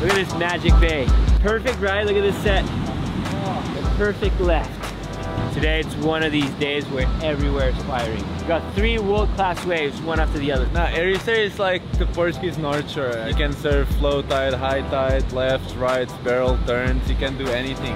Look at this magic bay. Perfect right, look at this set. Perfect left. Today it's one of these days where everywhere is firing. We got three world-class waves, one after the other. Now, Ericeira is like the Portuguese North Shore. You can surf low tide, high tide, left, right, barrel turns. You can do anything.